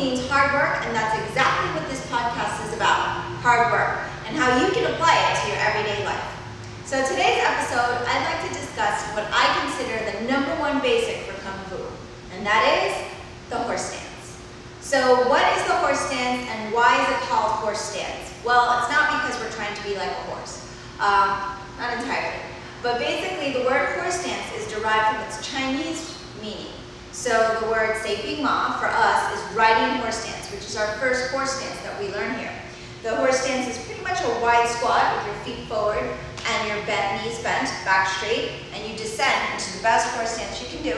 Means hard work, and that's exactly what this podcast is about, hard work, and how you can apply it to your everyday life. So today's episode, I'd like to discuss what I consider the number one basic for Kung Fu, and that is the horse stance. So what is the horse stance and why is it called horse stance? Well, it's not because we're trying to be like a horse. Um, not entirely. But basically, the word horse stance is derived from its Chinese meaning. So the word say Big Ma for us is riding horse stance, which is our first horse stance that we learn here. The horse stance is pretty much a wide squat with your feet forward and your bent knees bent, back straight, and you descend into the best horse stance you can do,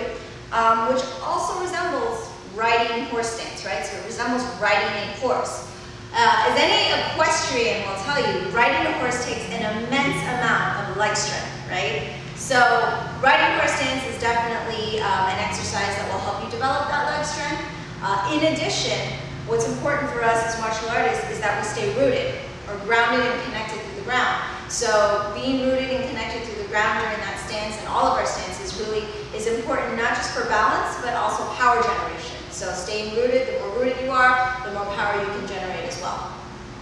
um, which also resembles riding horse stance, right? So it resembles riding a horse. Uh, as any equestrian will tell you, riding a horse takes an immense amount of leg strength, right? So riding horse stance is definitely um, an exercise that will help you develop that leg strength. Uh, in addition, what's important for us as martial artists is that we stay rooted or grounded and connected to the ground. So being rooted and connected to the ground during that stance and all of our stances really is important not just for balance, but also power generation. So staying rooted, the more rooted you are, the more power you can generate as well.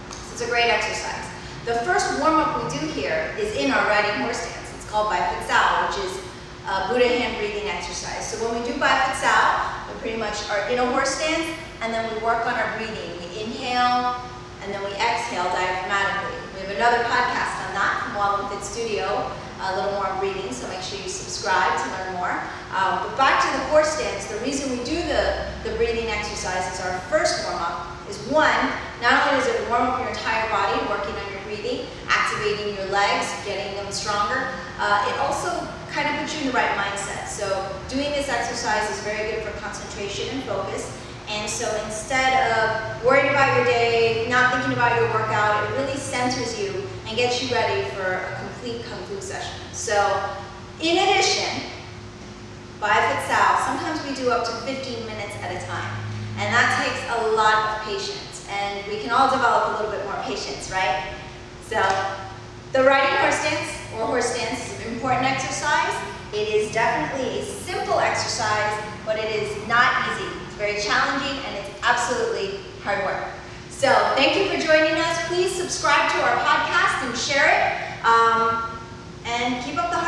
So it's a great exercise. The first warm-up we do here is in our riding horse stance. It's called Bai which is a Buddha hand breathing exercise. So when we do Bai Sao, we pretty much are in a horse stance, and then we work on our breathing. We inhale, and then we exhale diaphragmatically. We have another podcast on that from Wah Lum Fit Studio, a little more on breathing, so make sure you subscribe to learn more. Um, but back to the horse stance, the reason we do the, the breathing exercise is our first warm-up is one, not only does it warm up your entire body, working on your breathing, activating your legs, getting them stronger, uh, it also kind of puts you in the right mindset. So doing this exercise is very good for concentration and focus. And so instead of worrying about your day, not thinking about your workout, it really centers you and gets you ready for a complete Kung Fu session. So in addition, Bai Fit Sao, sometimes we do up to 15 minutes at a time. And that takes a lot of patience. And we can all develop a little bit more patience, right? So the riding horse stance or horse stance important exercise. It is definitely a simple exercise, but it is not easy It's very challenging, and it's absolutely hard work. So thank you for joining us. Please subscribe to our podcast and share it. Um, and keep up the.